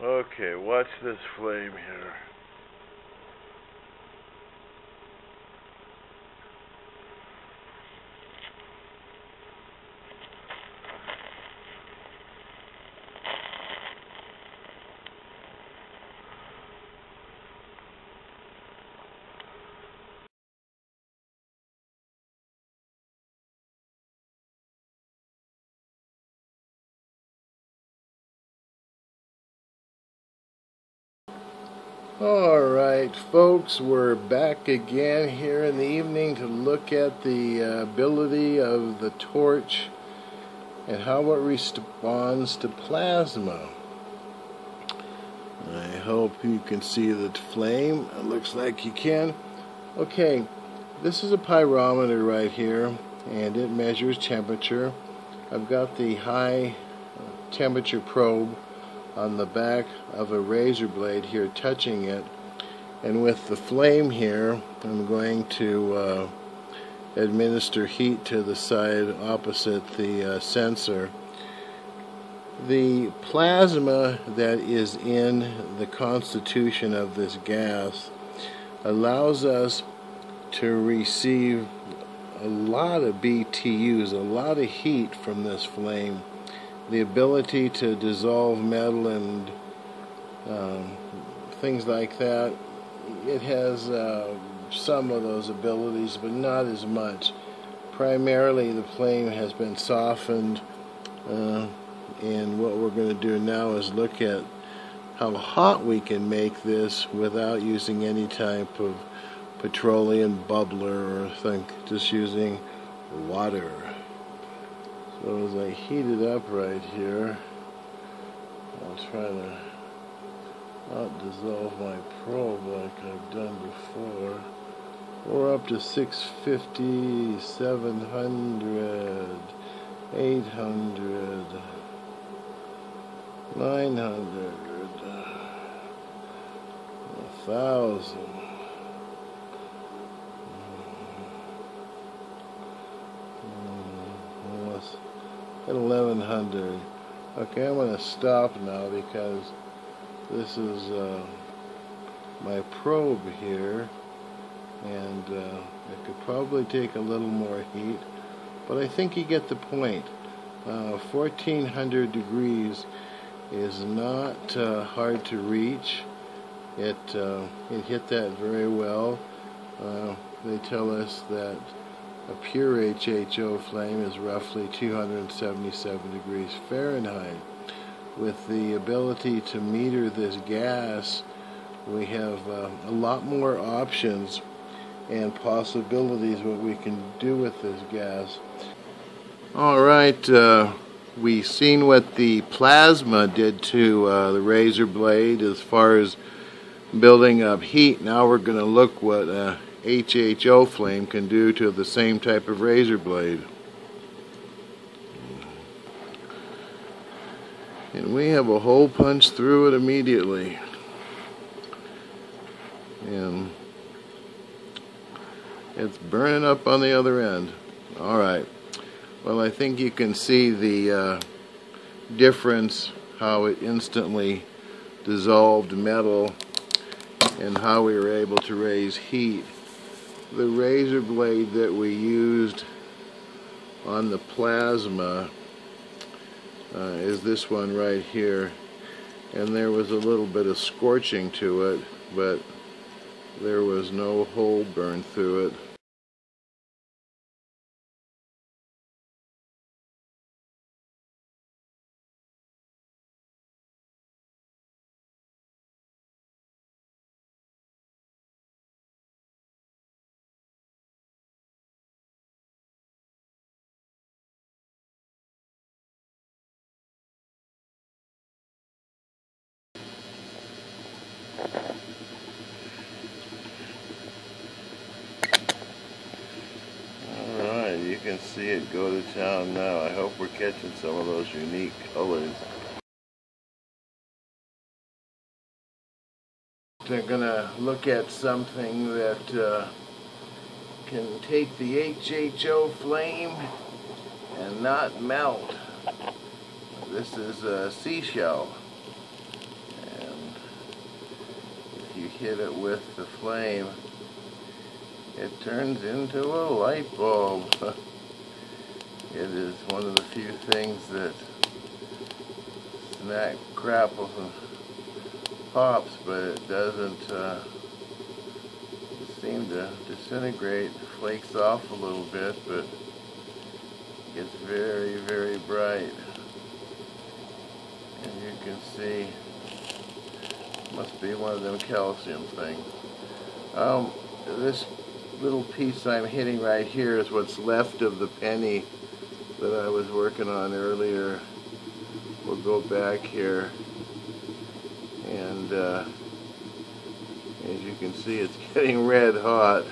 Okay, watch this flame here. Alright folks, we're back again here in the evening to look at the uh, ability of the torch and how it responds to plasma. I hope you can see the flame. It looks like you can. Okay, this is a pyrometer right here and it measures temperature. I've got the high temperature probe on the back of a razor blade here touching it. And with the flame here I'm going to uh, administer heat to the side opposite the uh, sensor. The plasma that is in the constitution of this gas allows us to receive a lot of BTUs, a lot of heat from this flame the ability to dissolve metal and um, things like that. It has uh, some of those abilities, but not as much. Primarily, the flame has been softened, uh, and what we're going to do now is look at how hot we can make this without using any type of petroleum bubbler or think just using water. So as I heat it up right here, I'll try to not dissolve my probe like I've done before. We're up to 650, 700, 800, 900, 1000. At 1100 okay I'm gonna stop now because this is uh, my probe here and uh, it could probably take a little more heat but I think you get the point. Uh, 1400 degrees is not uh, hard to reach. It uh, it hit that very well. Uh, they tell us that a pure HHO flame is roughly 277 degrees Fahrenheit. With the ability to meter this gas, we have uh, a lot more options and possibilities what we can do with this gas. Alright, uh, we seen what the plasma did to uh, the razor blade as far as building up heat. Now we're going to look what uh, HHO flame can do to the same type of razor blade. And we have a hole punched through it immediately. And it's burning up on the other end. Alright. Well, I think you can see the uh, difference, how it instantly dissolved metal and how we were able to raise heat the razor blade that we used on the plasma uh, is this one right here. And there was a little bit of scorching to it but there was no hole burned through it see it go to town now. I hope we're catching some of those unique colors. They're gonna look at something that uh, can take the HHO flame and not melt. This is a seashell. And if you hit it with the flame, it turns into a light bulb. it is one of the few things that snack crapples and pops, but it doesn't uh, seem to disintegrate, flakes off a little bit, but gets very, very bright. And you can see, must be one of them calcium things. Um, this little piece I'm hitting right here is what's left of the penny that I was working on earlier. We'll go back here and uh, as you can see it's getting red hot.